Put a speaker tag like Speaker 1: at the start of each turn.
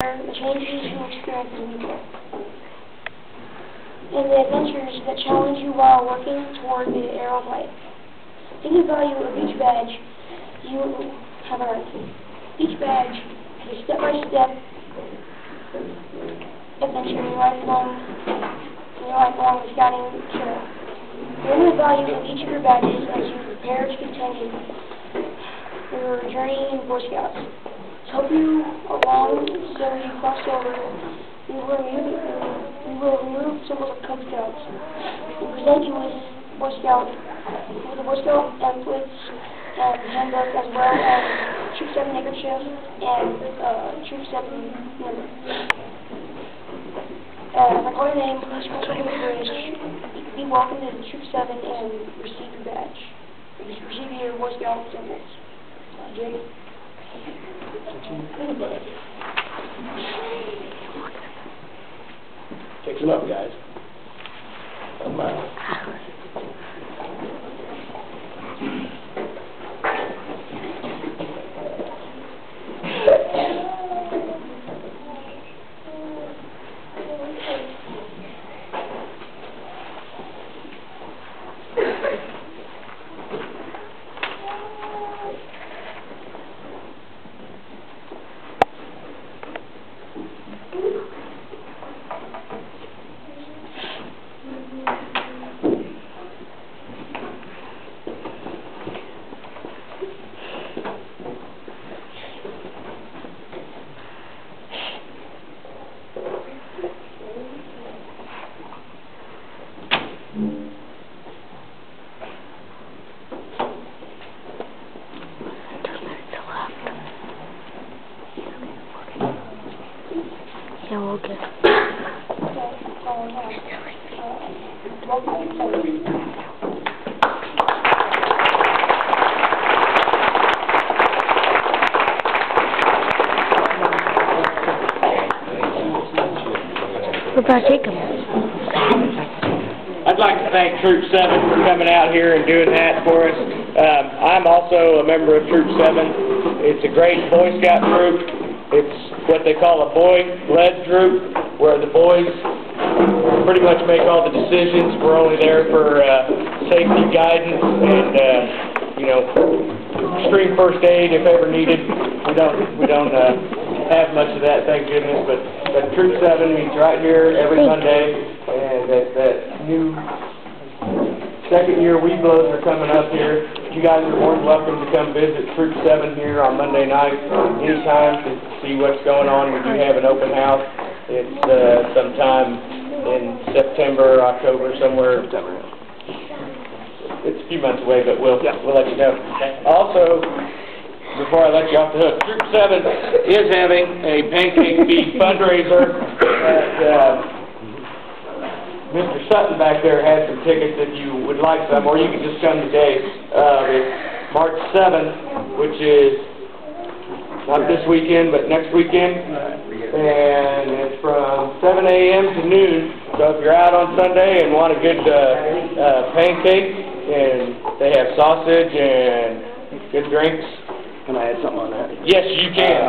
Speaker 1: changes you experience in the adventures that challenge you while working toward the arrow of light. The value of each badge, you have earned. Each badge is a step-by-step adventure in your lifelong, in your lifelong scouting trail. Learn the value of each of your badges as you prepare to continue your journey in Boy Scouts. Help you along so you cross over, we will remove, we will remove symbols of Cub Scouts and present you with Boy Scout, with the Boy Scout pamphlets and handbook as well as Troop 7 neckerchief and uh, Troop 7 number. Uh, call your name, over the bridge. Be welcome to Troop 7 and receive your badge. Receive your Boy Scout symbols. Uh, Jake?
Speaker 2: Take them up, guys. Come on.
Speaker 3: Yeah, we'll get. What about Jacob?
Speaker 2: I'd like to thank Troop 7 for coming out here and doing that for us. Um, I'm also a member of Troop 7. It's a great Boy Scout troop. It's what they call a boy-led troop, where the boys pretty much make all the decisions. We're only there for uh, safety guidance and, uh, you know, extreme first aid if ever needed. We don't, we don't uh, have much of that, thank goodness, but, but Troop 7 meets right here every Monday, and that, that new second year Webelos are coming up here. You guys are more than welcome to come visit Troop 7 here on Monday night anytime to see what's going on. We do have an open house. It's uh, sometime in September, October, somewhere. It's a few months away, but we'll, we'll let you know. Also, before I let you off the hook, Troop 7 is having a Pancake Feed fundraiser at, uh, Mr. Sutton back there has some tickets if you would like some, or you can just come today. Uh, it's March 7th, which is not this weekend, but next weekend. And it's from 7 a.m. to noon. So if you're out on Sunday and want a good, uh, uh, pancake, and they have sausage and good drinks.
Speaker 4: Can I add something on that?
Speaker 2: Yes, you can.